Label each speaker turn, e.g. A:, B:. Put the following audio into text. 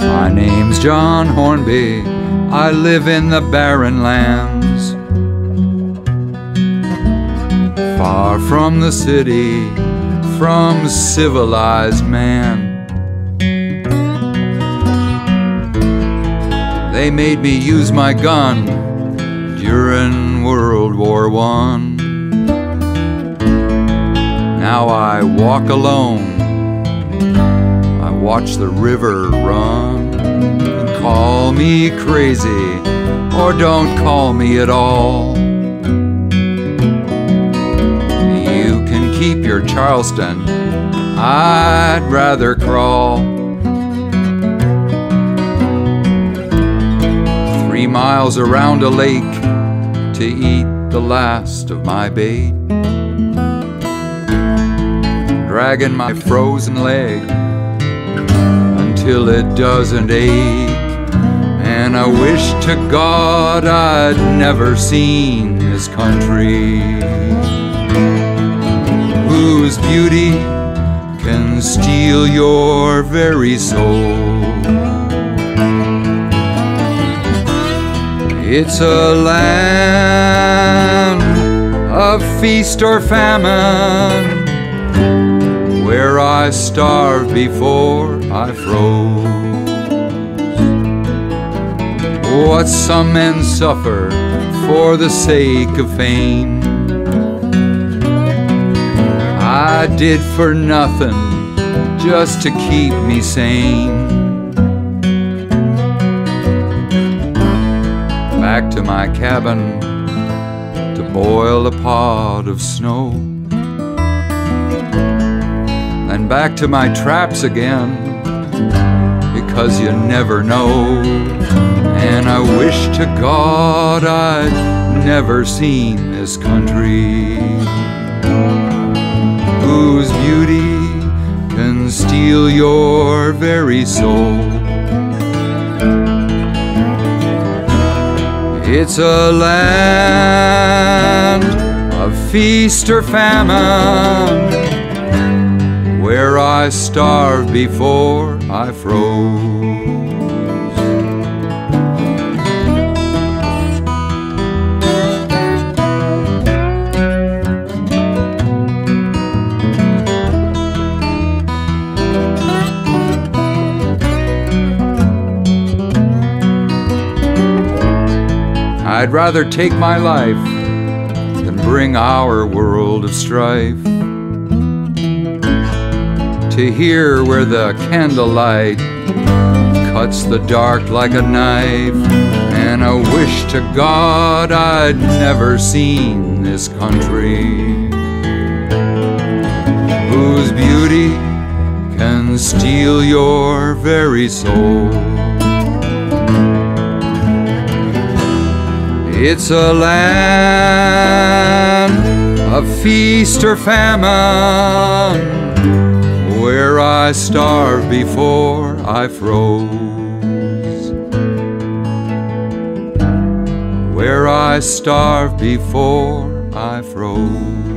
A: My name's John Hornby. I live in the barren lands. Far from the city, from civilized man. They made me use my gun during World War One. Now I walk alone. Watch the river run. And Call me crazy, or don't call me at all. You can keep your Charleston. I'd rather crawl. Three miles around a lake to eat the last of my bait dragging my frozen leg until it doesn't ache. And I wish to God I'd never seen this country whose beauty can steal your very soul. It's a land of feast or famine where I starved before I froze. What some men suffer for the sake of fame, I did for nothing just to keep me sane. Back to my cabin to boil a pot of snow and back to my traps again because you never know. And I wish to God I'd never seen this country whose beauty can steal your very soul. It's a land of feast or famine where I starved before I froze. I'd rather take my life than bring our world of strife to here where the candlelight cuts the dark like a knife. And I wish to God I'd never seen this country whose beauty can steal your very soul. It's a land of feast or famine where I starved before I froze. Where I starved before I froze.